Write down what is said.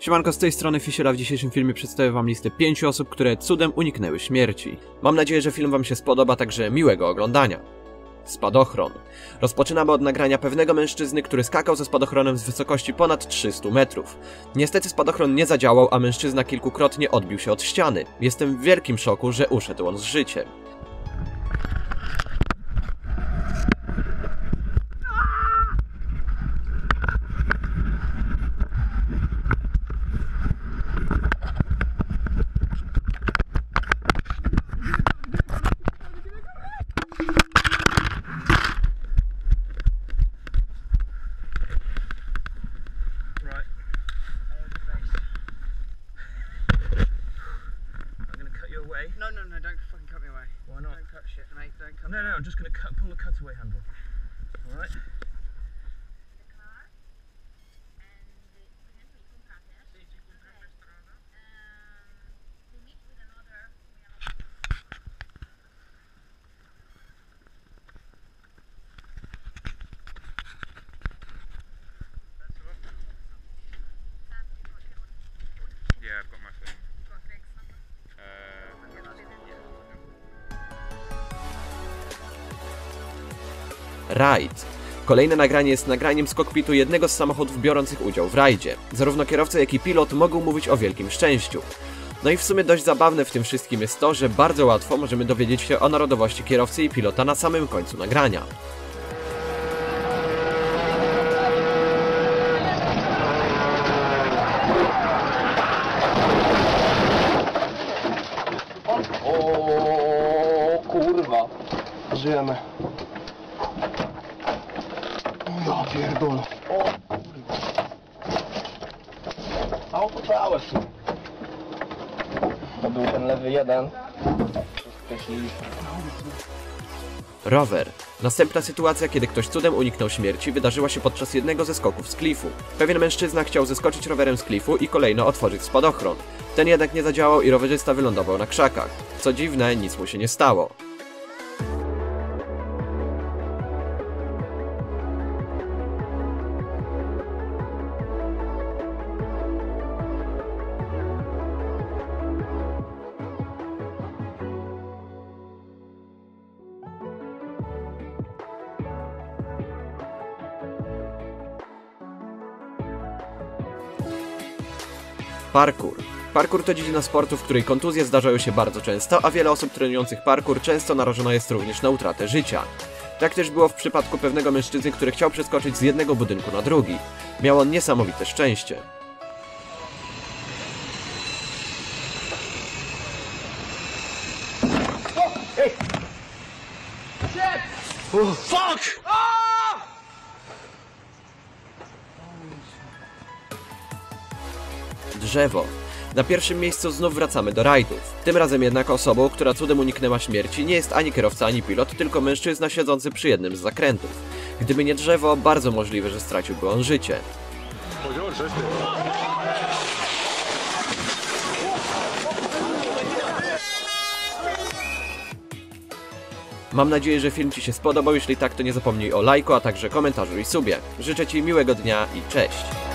Siemanko, z tej strony Fisiela. W dzisiejszym filmie przedstawię wam listę 5 osób, które cudem uniknęły śmierci. Mam nadzieję, że film wam się spodoba, także miłego oglądania. Spadochron. Rozpoczynamy od nagrania pewnego mężczyzny, który skakał ze spadochronem z wysokości ponad 300 metrów. Niestety spadochron nie zadziałał, a mężczyzna kilkukrotnie odbił się od ściany. Jestem w wielkim szoku, że uszedł on z życiem. Cut No, no, I'm just gonna pull the cutaway handle. All right. Rajd. Kolejne nagranie jest nagraniem z kokpitu jednego z samochodów biorących udział w rajdzie. Zarówno kierowca, jak i pilot mogą mówić o wielkim szczęściu. No i w sumie dość zabawne w tym wszystkim jest to, że bardzo łatwo możemy dowiedzieć się o narodowości kierowcy i pilota na samym końcu nagrania. O kurwa. Żyjemy. Ja pierdolę. O kurwa. Auto całe. To był ten lewy jeden. Rower. Następna sytuacja, kiedy ktoś cudem uniknął śmierci, wydarzyła się podczas jednego ze skoków z klifu. Pewien mężczyzna chciał zeskoczyć rowerem z klifu i kolejno otworzyć spadochron. Ten jednak nie zadziałał i rowerzysta wylądował na krzakach. Co dziwne, nic mu się nie stało. Parkour. Parkour to dziedzina sportu, w której kontuzje zdarzają się bardzo często, a wiele osób trenujących parkour często narażona jest również na utratę życia. Tak też było w przypadku pewnego mężczyzny, który chciał przeskoczyć z jednego budynku na drugi. Miał on niesamowite szczęście. Drzewo. Na pierwszym miejscu znów wracamy do rajdów. Tym razem jednak osobą, która cudem uniknęła śmierci, nie jest ani kierowca, ani pilot, tylko mężczyzna siedzący przy jednym z zakrętów. Gdyby nie drzewo, bardzo możliwe, że straciłby on życie. Mam nadzieję, że film Ci się spodobał. Jeśli tak, to nie zapomnij o lajku, a także komentarzu i subie. Życzę Ci miłego dnia i cześć!